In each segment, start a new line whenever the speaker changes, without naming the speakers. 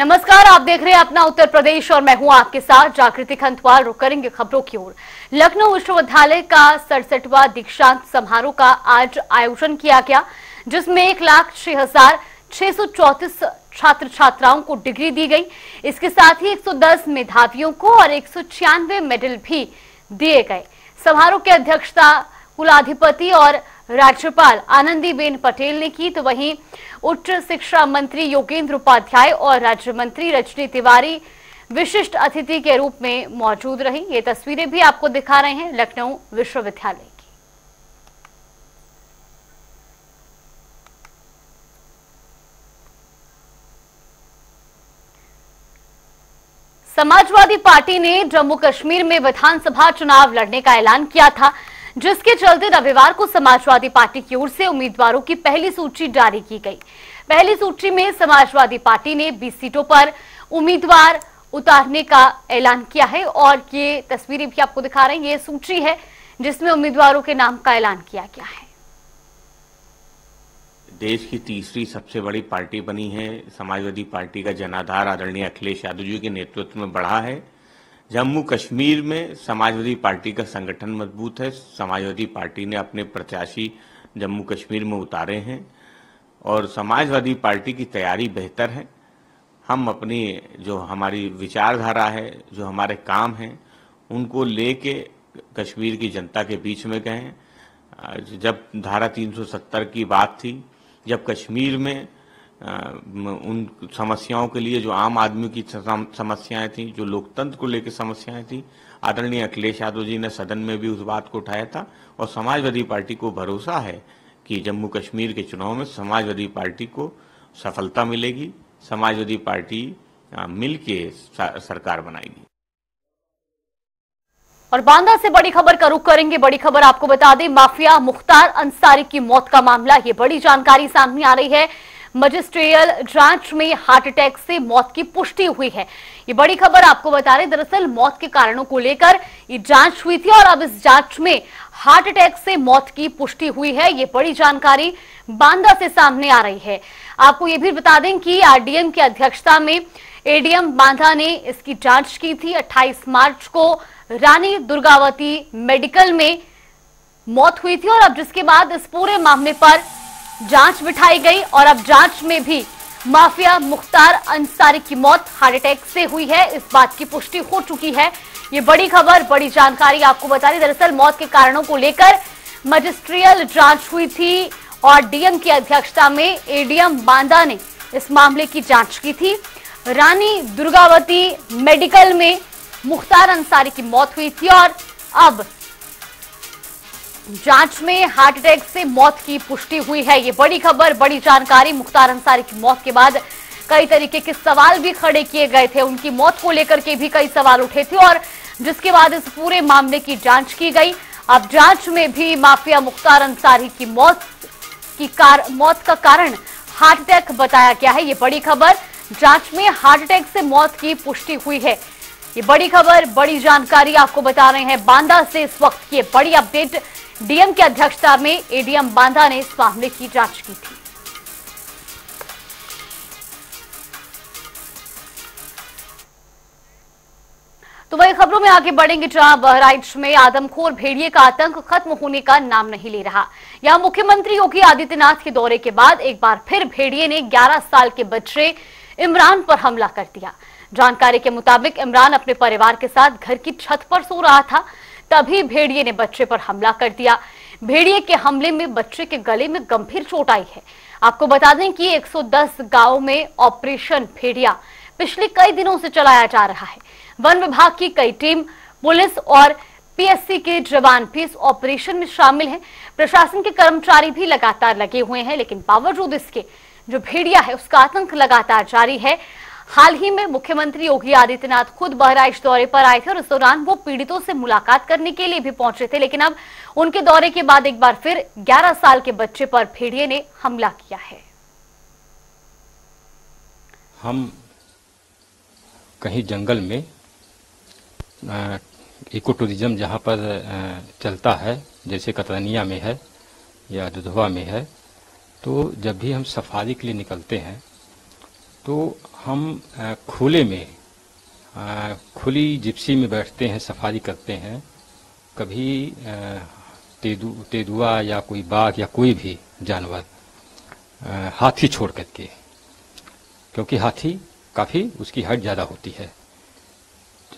नमस्कार, आप देख रहे हैं अपना उत्तर प्रदेश और मैं हूँ आपके साथ जागृति खंतवाल रुक करेंगे खबरों की ओर। लखनऊ विश्वविद्यालय का सड़सठवा दीक्षांत समारोह का आज आयोजन किया गया, जिसमें एक लाख छह हज़ार छह सौ चौतीस छात्र छात्राओं को डिग्री दी गई। इसके साथ ही 110 मेधावियों को और एक सौ छियानवे मेडल भी दिए गए। समारोह की अध्यक्षता कुलाधिपति और राज्यपाल आनंदीबेन पटेल ने की तो वहीं उच्च शिक्षा मंत्री योगेंद्र उपाध्याय और राज्य मंत्री रजनी तिवारी विशिष्ट अतिथि के रूप में मौजूद रही। ये तस्वीरें भी आपको दिखा रहे हैं लखनऊ विश्वविद्यालय की। समाजवादी पार्टी ने जम्मू कश्मीर में विधानसभा चुनाव लड़ने का ऐलान किया था। जिसके चलते रविवार को समाजवादी पार्टी की ओर से उम्मीदवारों की पहली सूची जारी की गई। पहली सूची में समाजवादी पार्टी ने 20 सीटों पर उम्मीदवार उतारने का ऐलान किया है और ये तस्वीरें भी आपको दिखा रहे हैं। ये सूची है जिसमें उम्मीदवारों के नाम का ऐलान किया गया है।
देश की तीसरी सबसे बड़ी पार्टी बनी है। समाजवादी पार्टी का जनाधार आदरणीय अखिलेश यादव जी के नेतृत्व में बढ़ा है। जम्मू कश्मीर में समाजवादी पार्टी का संगठन मज़बूत है। समाजवादी पार्टी ने अपने प्रत्याशी जम्मू कश्मीर में उतारे हैं और समाजवादी पार्टी की तैयारी बेहतर है। हम अपनी जो हमारी विचारधारा है, जो हमारे काम हैं, उनको लेके कश्मीर की जनता के बीच में गए जब धारा 370 की बात थी, जब कश्मीर में उन समस्याओं के लिए जो आम आदमी की समस्याएँ थी, जो लोकतंत्र को लेकर समस्याएँ थी, आदरणीय अखिलेश यादव जी ने सदन में भी उस बात को उठाया था, और समाजवादी पार्टी को भरोसा है कि जम्मू कश्मीर के चुनाव में समाजवादी पार्टी को सफलता मिलेगी, समाजवादी पार्टी मिल के सरकार बनाएगी।
और बांदा से बड़ी खबर का रुख करेंगे, बड़ी खबर आपको बता दें, माफिया मुख्तार अंसारी की मौत का मामला, ये बड़ी जानकारी सामने आ रही है। मजिस्ट्रियल जाँच में हार्ट अटैक से मौत की पुष्टि हुई है। ये बड़ी खबर आपको बता रहे दरअसल मौत के कारणों को लेकर ये जाँच हुई थी और अब इस जाँच में हार्ट अटैक से मौत की पुष्टि हुई है। ये बड़ी जानकारी बांदा से सामने आ रही है। आपको ये भी बता दें कि आरडीएम की अध्यक्षता में एडीएम बांदा ने इसकी जाँच की थी। 28 मार्च को रानी दुर्गावती मेडिकल में मौत हुई थी और अब जिसके बाद इस पूरे मामले पर जाँच बिठाई गई और अब जाँच में भी माफिया मुख्तार अंसारी की मौत हार्ट अटैक से हुई है। इस बात की पुष्टि हो चुकी है। ये बड़ी खबर, बड़ी जानकारी आपको बता रही दरअसल मौत के कारणों को लेकर मजिस्ट्रियल जाँच हुई थी और डीएम की अध्यक्षता में एडीएम बांदा ने इस मामले की जाँच की थी। रानी दुर्गावती मेडिकल में मुख्तार अंसारी की मौत हुई थी और अब जाँच में हार्ट अटैक से मौत की पुष्टि हुई है। ये बड़ी खबर, बड़ी जानकारी। मुख्तार अंसारी की मौत के बाद कई तरीके के सवाल भी खड़े किए गए थे। उनकी मौत को लेकर के भी कई सवाल उठे थे और जिसके बाद इस पूरे मामले की जाँच की गई। अब जाँच में भी माफिया मुख्तार अंसारी की मौत की कार, मौत का कारण हार्ट अटैक बताया गया है। ये बड़ी खबर, जाँच में हार्ट अटैक से मौत की पुष्टि हुई है। ये बड़ी खबर, बड़ी जानकारी आपको बता रहे हैं। बांदा से इस वक्त की बड़ी अपडेट। डीएम की अध्यक्षता में एडीएम बांदा ने इस मामले की जाँच की थी। तो वही खबरों में आगे बढ़ेंगे, जहाँ बहराइच में आदमखोर भेड़िए का आतंक खत्म होने का नाम नहीं ले रहा। यहाँ मुख्यमंत्री योगी आदित्यनाथ के दौरे के बाद एक बार फिर भेड़िए ने 11 साल के बच्चे इमरान पर हमला कर दिया। जानकारी के मुताबिक इमरान अपने परिवार के साथ घर की छत पर सो रहा था। तभी भेड़िए ने बच्चे पर हमला कर दिया। भेड़िए के हमले में बच्चे के गले में गंभीर चोट आई है। आपको बता दें कि 110 गाँव में ऑपरेशन भेड़िया पिछले कई दिनों से चलाया जा रहा है। वन विभाग की कई टीम, पुलिस और पीएससी के जवान भी इस ऑपरेशन में शामिल हैं। प्रशासन के कर्मचारी भी लगातार लगे हुए हैं, लेकिन बावजूद इसके, जो भेड़िया है, उसका आतंक लगातार जारी है। हाल ही में मुख्यमंत्री योगी आदित्यनाथ खुद बहराइच दौरे पर आए थे और इस दौरान वो पीड़ितों से मुलाकात करने के लिए भी पहुँचे थे, लेकिन अब उनके दौरे के बाद एक बार फिर 11 साल के बच्चे पर भेड़िए ने हमला किया है।
हम कहीं जंगल में इको टूरिज़्म जहाँ पर चलता है, जैसे कतरनिया में है या दुधवा में है तो जब भी हम सफारी के लिए निकलते हैं तो हम खुले में खुली जिप्सी में बैठते हैं, सफारी करते हैं, कभी तेदु, तेदुआ या कोई बाघ या कोई भी जानवर हाथी छोड़ करके, क्योंकि हाथी काफ़ी उसकी हाइट ज़्यादा होती है।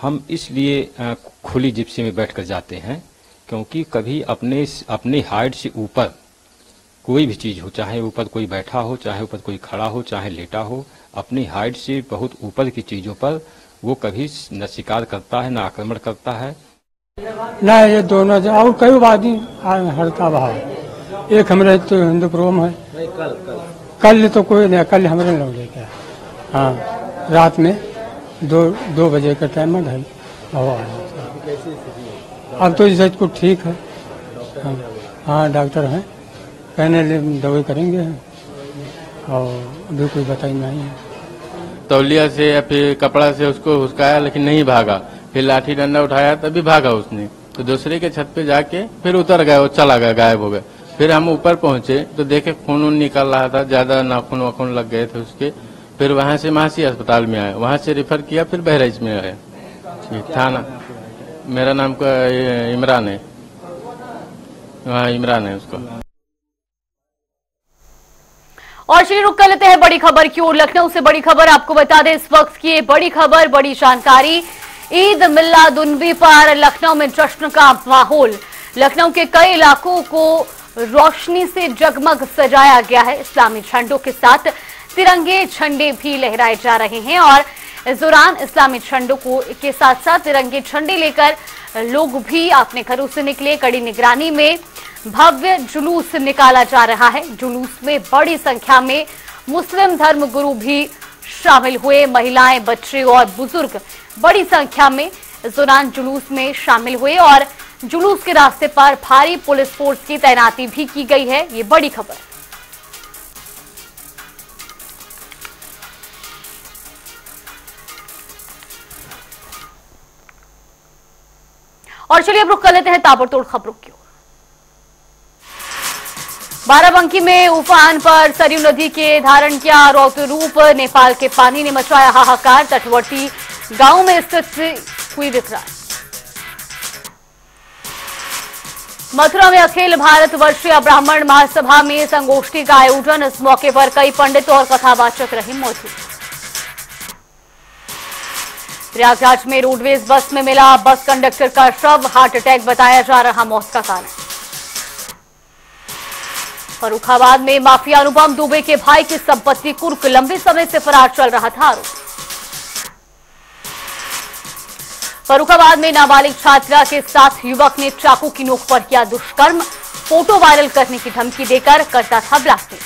हम इसलिए खुली जिप्सी में बैठकर जाते हैं, क्योंकि कभी अपने अपने हाइट से ऊपर कोई भी चीज़ हो चाहे ऊपर कोई बैठा हो चाहे ऊपर कोई खड़ा हो चाहे लेटा हो अपनी हाइट से बहुत ऊपर की चीज़ों पर वो कभी न शिकार करता है न आक्रमण करता है।
ना ये दोनों और कई आदमी आ- हड़का भाव। एक हमारे तो हिंदुपुरम है। कल तो कोई नहीं कल हमारे लोग लेके। हाँ रात में दो दो बजे का टाइम है ढाई हवा अब तो इस को ठीक है। हाँ, हाँ डॉक्टर हैं। कहने दवाई करेंगे और अभी कोई बताई नहीं है।
तौलिया से या फिर कपड़ा से उसको हुसकाया, लेकिन नहीं भागा। फिर लाठी डंडा उठाया, तभी भागा उसने। तो दूसरे के छत पे जाके फिर उतर गया, वो चला गया, गायब हो गया। फिर हम ऊपर पहुँचे तो देखे खून वून निकल रहा था, ज़्यादा नाखून वाखून लग गए थे उसके। फिर वहाँ से मासी अस्पताल में आए, वहाँ से रेफर किया, फिर बहराइच में आए। थाना। मेरा नाम का इमरान है। हाँ इमरान है उसको।
और चलिए रुक कर लेते हैं बड़ी खबर की ओर। लखनऊ से बड़ी खबर आपको बता दें, इस वक्त की बड़ी खबर, बड़ी जानकारी। ईद मिलादुन्नबी पर लखनऊ में जश्न का माहौल। लखनऊ के कई इलाकों को रोशनी से जगमग सजाया गया है। इस्लामी झंडों के साथ तिरंगे झंडे भी लहराए जा रहे हैं और इस दौरान इस्लामी झंडों को के साथ साथ तिरंगे झंडे लेकर लोग भी अपने घरों से निकले। कड़ी निगरानी में भव्य जुलूस निकाला जा रहा है। जुलूस में बड़ी संख्या में मुस्लिम धर्म गुरु भी शामिल हुए। महिलाएँ, बच्चे और बुज़ुर्ग बड़ी संख्या में इस दौरान जुलूस में शामिल हुए और जुलूस के रास्ते पर भारी पुलिस फोर्स की तैनाती भी की गई है। ये बड़ी खबर। और चलिए अब रुक कर लेते हैं ताबड़तोड़ खबरों की ओर। बाराबंकी में उफान पर सरयू नदी के धारण किया रौद्र रूप। नेपाल के पानी ने मचाया हाहाकार, तटवर्ती गाँव में स्थित हुई विकराल मथुरा में अखिल भारत वर्षीय ब्राह्मण महासभा में संगोष्ठी का आयोजन। इस मौके पर कई पंडित और कथावाचक रहे मौजूद। प्रयागराज में रोडवेज़ बस में मिला बस कंडक्टर का शव। हार्ट अटैक बताया जा रहा मौत का कारण। फरुखाबाद में माफिया अनुपम दुबे के भाई की संपत्ति कुर्क लंबे समय से फरार चल रहा था आरोप। फरुखाबाद में नाबालिग छात्रा के साथ युवक ने चाकू की नोक पर किया दुष्कर्म, फ़ोटो वायरल करने की धमकी देकर करता था ब्लास्टिंग।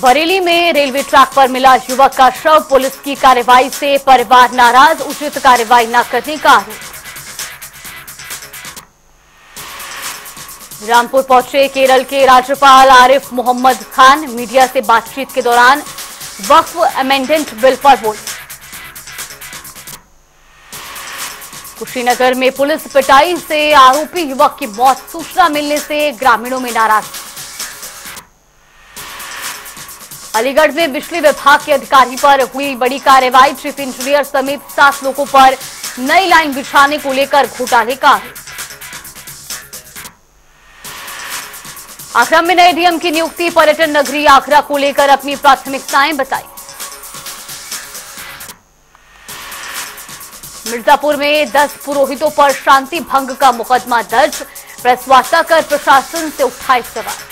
बरेली में रेलवे ट्रैक पर मिला युवक का शव, पुलिस की कार्रवाई से परिवार नाराज़, उचित कार्रवाई न करने का आरोप। रामपुर पहुँचे केरल के राज्यपाल आरिफ मोहम्मद खान। मीडिया से बातचीत के दौरान वक्फ अमेंडेंट बिल पर बोले। कुशीनगर में पुलिस पिटाई से आरोपी युवक की मौत, सूचना मिलने से ग्रामीणों में नाराज़गी अलीगढ़ में बिजली विभाग के अधिकारी पर हुई बड़ी कार्रवाई, चीफ इंजीनियर समेत सात लोगों पर नई लाइन बिछाने को लेकर घोटाले का आरोप। आगरा में नए डीएम की नियुक्ति, पर्यटन नगरी आगरा को लेकर अपनी प्राथमिकताएँ बताई। मिर्जापुर में 10 पुरोहितों पर शांति भंग का मुकदमा दर्ज, प्रेस वार्ता कर प्रशासन से उठाए सवाल।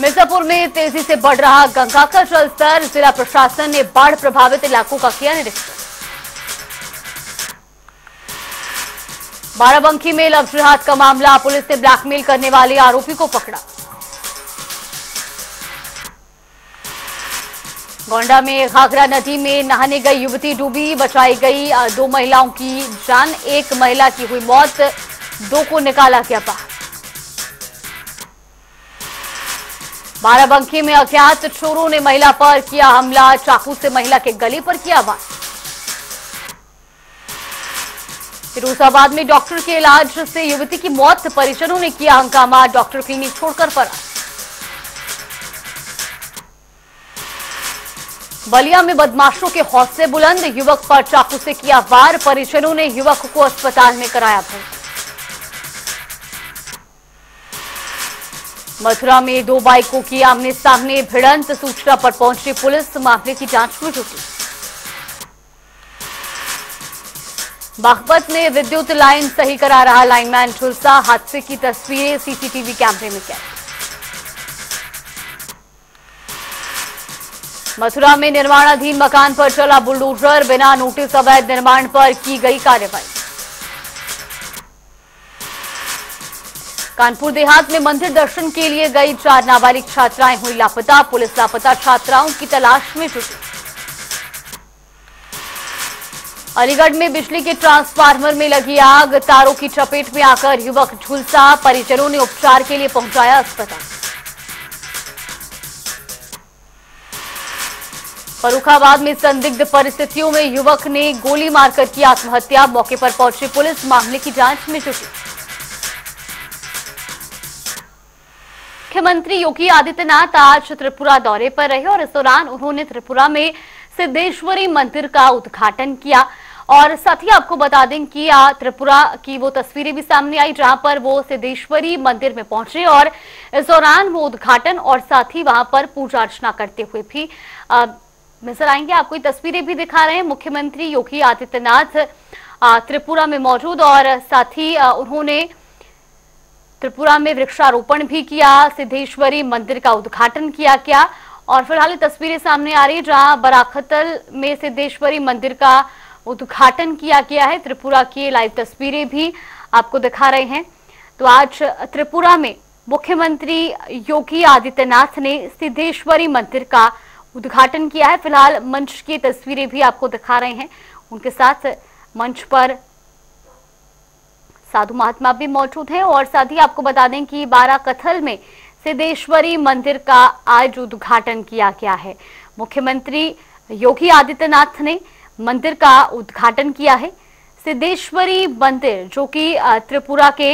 मिर्जापुर में तेज़ी से बढ़ रहा गंगा का जलस्तर जिला प्रशासन ने बाढ़ प्रभावित इलाकों का किया निरीक्षण। बाराबंकी में लव जिहाद का मामला, पुलिस ने ब्लैकमेल करने वाले आरोपी को पकड़ा। गोंडा में घाघरा नदी में नहाने गई युवती डूबी, बचाई गई दो महिलाओं की जान, एक महिला की हुई मौत, दो को निकाला गया बाहर। बाराबंकी में अज्ञात चोरों ने महिला पर किया हमला, चाकू से महिला के गले पर किया वार। फिरोजाबाद में डॉक्टर के इलाज से युवती की मौत, परिजनों ने किया हंगामा, डॉक्टर क्लिनिक छोड़कर फरार। बलिया में बदमाशों के हौसले बुलंद, युवक पर चाकू से किया वार, परिजनों ने युवक को अस्पताल में कराया भर्ती। मथुरा में दो बाइकों की आमने सामने भिड़ंत, सूचना पर पहुँची पुलिस, मामले की जाँच में जुटी बागपत में विद्युत लाइन सही करा रहा लाइनमैन झुलसा हादसे की तस्वीरें सीसीटीवी कैमरे में कैद। मथुरा में निर्माणाधीन मकान पर चला बुलडोजर। बिना नोटिस अवैध निर्माण पर की गई कार्रवाई कानपुर देहात में मंदिर दर्शन के लिए गई चार नाबालिग छात्राएँ हुई लापता। पुलिस लापता छात्राओं की तलाश में जुटी। अलीगढ़ में बिजली के ट्रांसफार्मर में लगी आग, तारों की चपेट में आकर युवक झुलसा, परिजनों ने उपचार के लिए पहुँचाया अस्पताल। फरुखाबाद में संदिग्ध परिस्थितियों में युवक ने गोली मारकर की आत्महत्या, मौके पर पहुँची पुलिस, मामले की जाँच में जुटी। मुख्यमंत्री योगी आदित्यनाथ आज त्रिपुरा दौरे पर रहे और इस दौरान उन्होंने त्रिपुरा में सिद्धेश्वरी मंदिर का उद्घाटन किया। और साथ ही आपको बता दें कि त्रिपुरा की वो तस्वीरें भी सामने आई, जहाँ पर वो सिद्धेश्वरी मंदिर में पहुँचे और इस दौरान वो उद्घाटन और साथ ही वहाँ पर पूजा अर्चना करते हुए भी नज़र आएँगे। आपको तस्वीरें भी दिखा रहे हैं। मुख्यमंत्री योगी आदित्यनाथ त्रिपुरा में मौजूद और साथ ही उन्होंने त्रिपुरा में वृक्षारोपण भी किया, सिद्धेश्वरी मंदिर का उद्घाटन किया क्या और फ़िलहाल तस्वीरें सामने आ रही है, जहाँ बराखतल में सिद्धेश्वरी मंदिर का उद्घाटन किया गया है। त्रिपुरा की लाइव तस्वीरें भी आपको दिखा रहे हैं। तो आज त्रिपुरा में मुख्यमंत्री योगी आदित्यनाथ ने सिद्धेश्वरी मंदिर का उद्घाटन किया है। फ़िलहाल मंच की तस्वीरें भी आपको दिखा रहे हैं। उनके साथ मंच पर साधु महात्मा भी मौजूद हैं और साथ ही आपको बता दें कि बारा कथल में सिद्धेश्वरी मंदिर का आज उद्घाटन किया गया है। मुख्यमंत्री योगी आदित्यनाथ ने मंदिर का उद्घाटन किया है सिद्धेश्वरी मंदिर जो कि त्रिपुरा के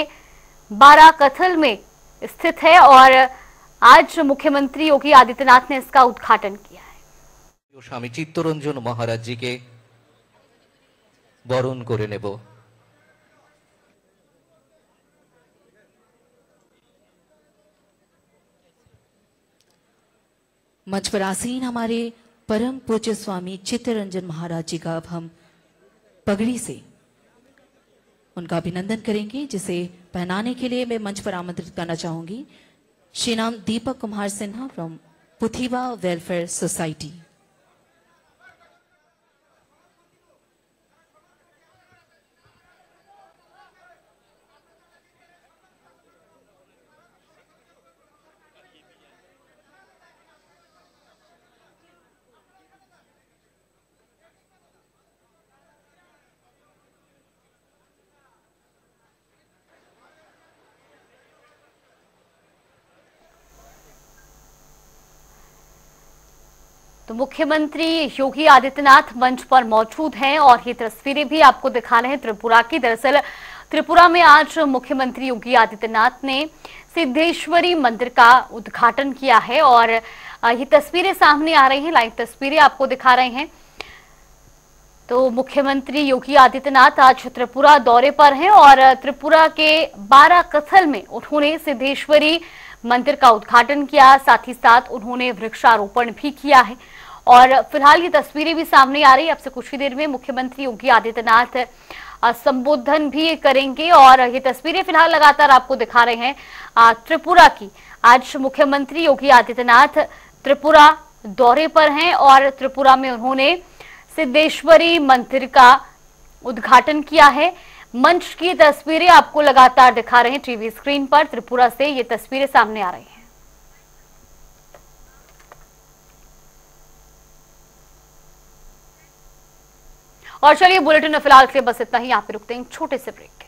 बारा कथल में स्थित है और आज मुख्यमंत्री योगी आदित्यनाथ ने इसका उद्घाटन किया है
स्वामी चित्तरंजन महाराज जी के বরণ করে নেব
मंच पर आसीन हमारे परम पूज्य स्वामी चित्तरंजन महाराज जी का अब हम पगड़ी से उनका अभिनंदन करेंगे, जिसे पहनाने के लिए मैं मंच पर आमंत्रित करना चाहूँगी। श्री नाम Deepak Kumar Sinha from Puthiva welfare society
तो मुख्यमंत्री योगी आदित्यनाथ मंच पर मौजूद हैं और ये तस्वीरें भी आपको दिखा रहे हैं त्रिपुरा की। दरअसल, त्रिपुरा में आज मुख्यमंत्री योगी आदित्यनाथ ने सिद्धेश्वरी मंदिर का उद्घाटन किया है और ये तस्वीरें सामने आ रही हैं, लाइव तस्वीरें आपको दिखा रहे हैं। तो मुख्यमंत्री योगी आदित्यनाथ आज त्रिपुरा दौरे पर हैं और, त्रिपुरा के बारह कथल में उन्होंने सिद्धेश्वरी मंदिर का उद्घाटन किया, साथ ही साथ उन्होंने वृक्षारोपण भी किया है। और फ़िलहाल ये तस्वीरें भी सामने आ रही है। अब से कुछ ही देर में मुख्यमंत्री योगी आदित्यनाथ संबोधन भी करेंगे और ये तस्वीरें फ़िलहाल लगातार आपको दिखा रहे हैं त्रिपुरा की। आज मुख्यमंत्री योगी आदित्यनाथ त्रिपुरा दौरे पर हैं और त्रिपुरा में उन्होंने सिद्धेश्वरी मंदिर का उद्घाटन किया है। मंच की तस्वीरें आपको लगातार दिखा रहे हैं टीवी स्क्रीन पर। त्रिपुरा से ये तस्वीरें सामने आ रही हैं। और चलिए बुलेटिन में फ़िलहाल के लिए बस इतना ही। यहाँ पे रुकते हैं छोटे से ब्रेक के